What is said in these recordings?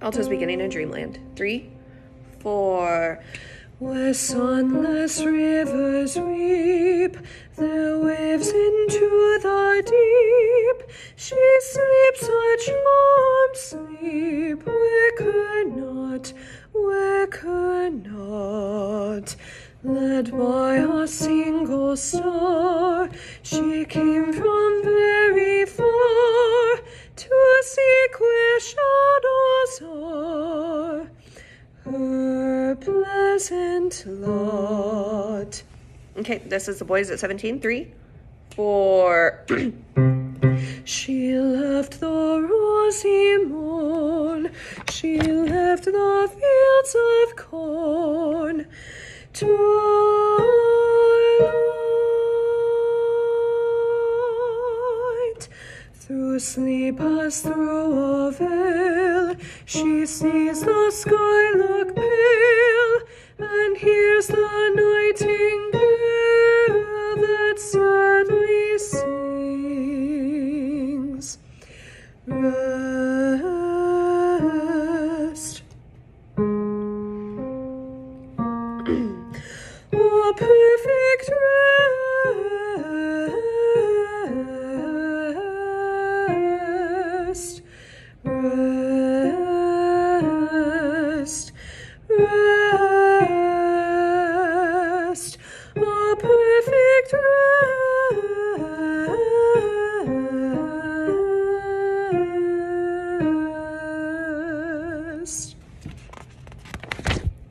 Alto's beginning in Dreamland. Three, four. Where sunless rivers weep their waves into the deep, she sleeps a charmed sleep, wake not, wake not. Led by a single star, she came from very pleasant lot. Okay, this is the boys at 17. Three, four. she left the rosy morn, she left the fields of corn. Twilight, through sleep as through a veil, she sees the sky look pale Rest.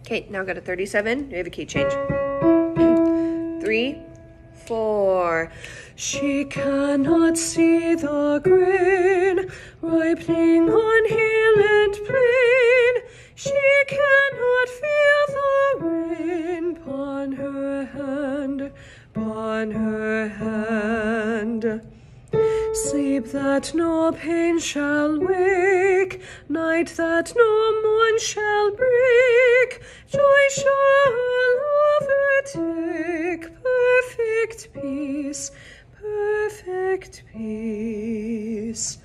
Okay, now go to 37. We have a key change. Three, four. She cannot see the grain ripening on hill and plain. She cannot feel the rain upon her hand, upon her hand. Sleep that no pain shall wake, night that no moon shall break, joy shall overtake, perfect peace, perfect peace.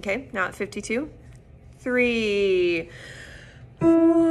Okay, now at 52, three, four,